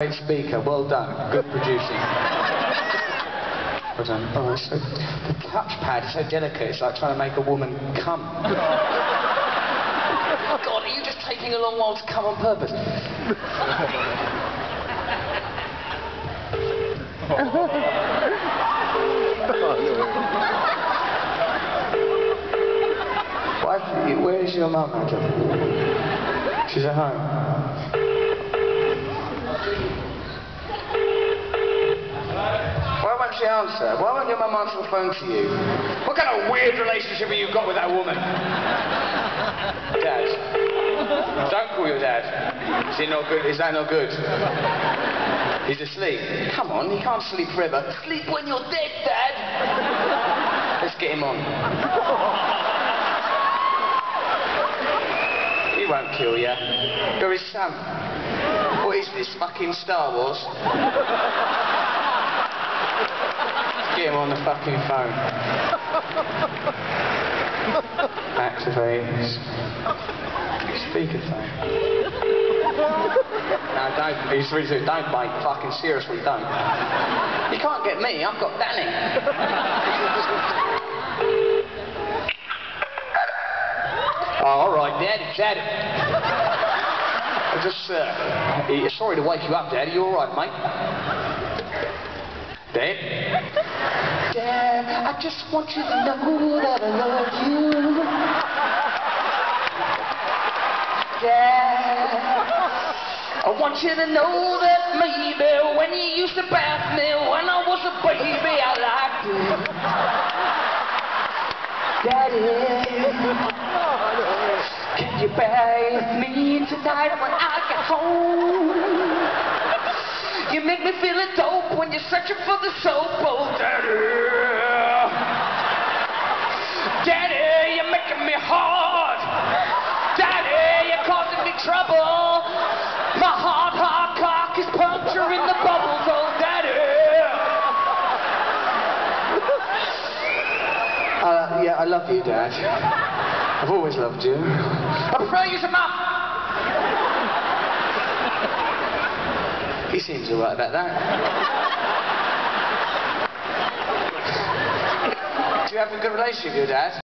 Great speaker, well done. Good producing. Well done. Oh, so the touchpad is so delicate, it's like trying to make a woman come. God, are you just taking a long while to come on purpose? Why, where's your mum, Adam? She's at home. Why won't she answer? Why won't your mum answer the phone to you? What kind of weird relationship have you got with that woman? Dad. Don't call your dad. Is he not good? Is that not good? He's asleep. Come on, he can't sleep forever. Sleep when you're dead, Dad. Let's get him on. He won't kill you. You're his son. What is this, fucking Star Wars? Get him on the fucking phone. Activate. Speakerphone. No, don't. He's really. Don't, mate. Fucking seriously, don't. You can't get me. I've got Danny. Oh, all right, Dad. Dad. I just, uh, sorry to wake you up, Daddy. You all right, mate? Dad? Dad, I just want you to know that I love you. Dad, I want you to know that maybe when you used to bath me when I was a baby, I liked it. Daddy, can you bathe me tonight when I get home? You make me feel a dope when you're searching for the soap, oh. Daddy, trouble. My hard, hard cock is puncturing the bubbles, oh daddy. Uh, yeah, I love you, Dad. I've always loved you. I prefer you to Mum. He seems alright about that. Do you have a good relationship with your dad?